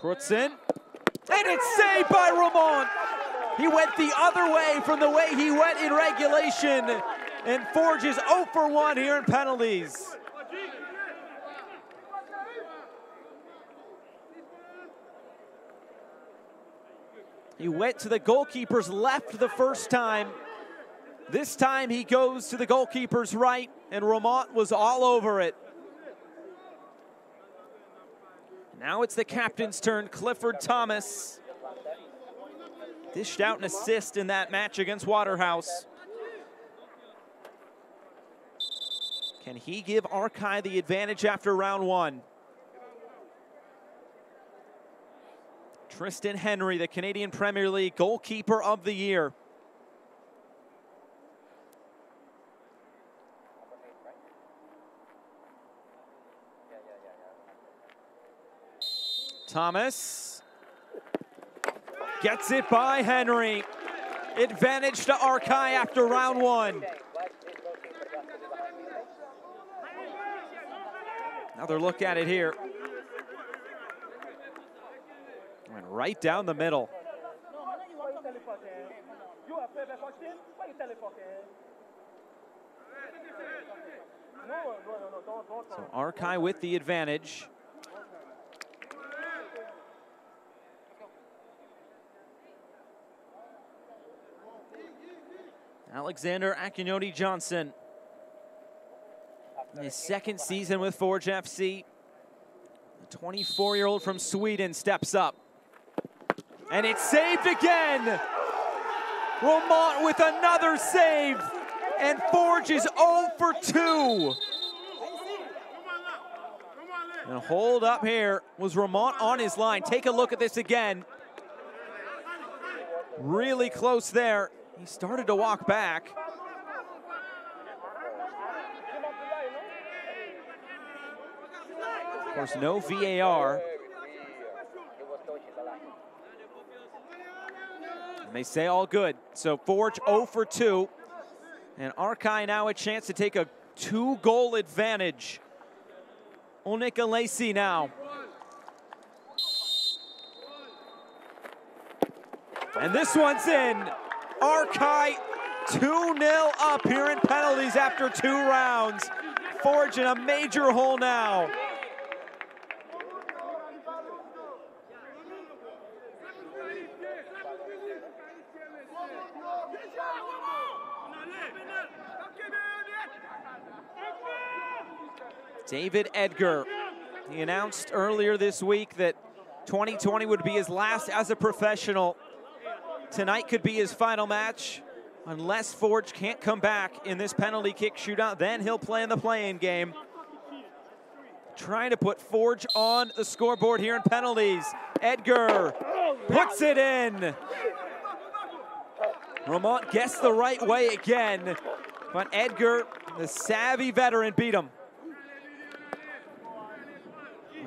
Crutzen. And it's saved by Ramon. He went the other way from the way he went in regulation. And Forge is 0 for 1 here in penalties. He went to the goalkeeper's left the first time. This time he goes to the goalkeeper's right, and Romont was all over it. Now it's the captain's turn, Clifford Thomas. Dished out an assist in that match against Waterhouse. Can he give Arcahaie the advantage after round one? Triston Henry, the Canadian Premier League goalkeeper of the year. Thomas gets it by Henry. Advantage to Arcahaie after round one. Another look at it here. Went right down the middle. So Arcahaie with the advantage. Alexander Achinioti-Jönsson. His second season with Forge FC. The 24-year-old from Sweden steps up. And it's saved again. Romont with another save. And Forge is 0 for 2. And hold up here was Romont on his line. Take a look at this again. Really close there. He started to walk back. Of course, no VAR. And they say all good. So Forge 0 for 2. And Arcahaie now a chance to take a two-goal advantage. Onika Lacey now. And this one's in. Arcahaie 2-0 up here in penalties after two rounds. Forge in a major hole now. David Edgar. He announced earlier this week that 2020 would be his last as a professional. Tonight could be his final match. Unless Forge can't come back in this penalty kick shootout, then he'll play in the playing game. Trying to put Forge on the scoreboard here in penalties. Edgar puts it in. Romont guessed the right way again, but Edgar, the savvy veteran, beat him.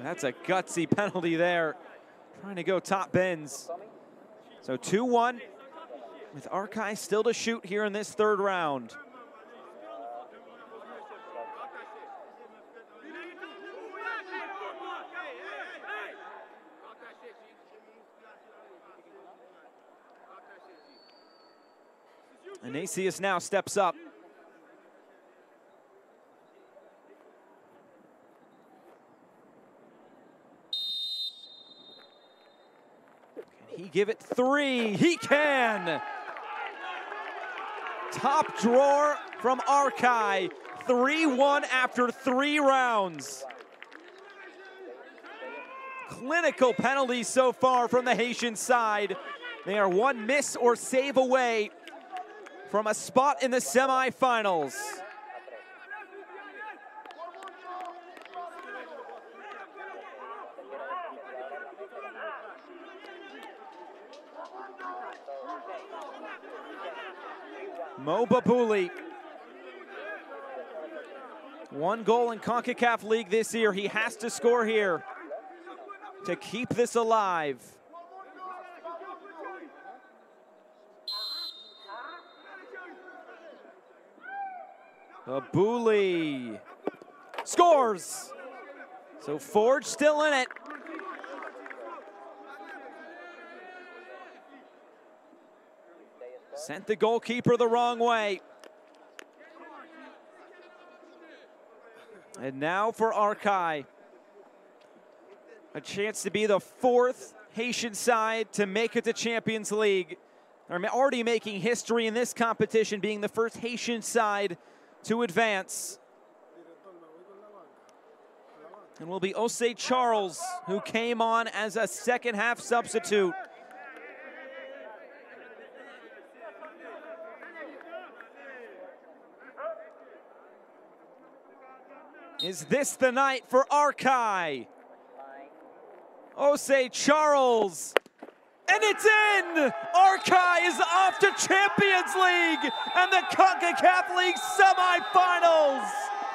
That's a gutsy penalty there. Trying to go top bins. So 2-1 with Arcahaie still to shoot here in this third round. Anasius now steps up. Give it three? He can! Top drawer from Arcahaie. 3-1 after three rounds. Clinical penalties so far from the Haitian side. They are one miss or save away from a spot in the semifinals. Mo Babouli. One goal in CONCACAF League this year. He has to score here to keep this alive. Babouli scores. So Forge still in it. Sent the goalkeeper the wrong way. And now for Arcahaie. A chance to be the fourth Haitian side to make it to Champions League. They're already making history in this competition, being the first Haitian side to advance. And will be Osei Charles, who came on as a second half substitute. Is this the night for Arcahaie? Osei Charles. And it's in! Arcahaie is off to Champions League and the CONCACAF League semifinals!